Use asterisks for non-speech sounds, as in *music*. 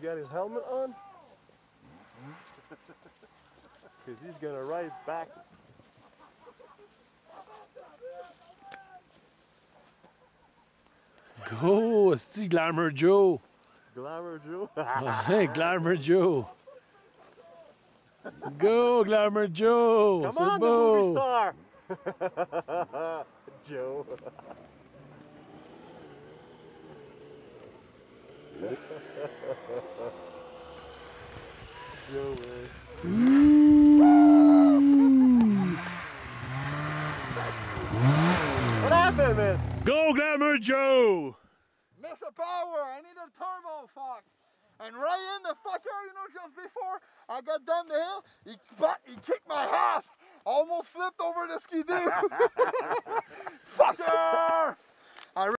got his helmet on? Mm-hmm. Because he's going to ride back. *laughs* Oh, Go, c'est Glamour Joe. Glamour Joe. *laughs* hey, Glamour Joe. Go, Glamour Joe. Come on, the movie star. *laughs* Joe. What happened, man? Go, Glamour Joe. Miss a power. I need a turbo fuck. And right in the fucker, you know, just before I got down the hill, he, but he kicked my half. Almost flipped over the skidoo. *laughs*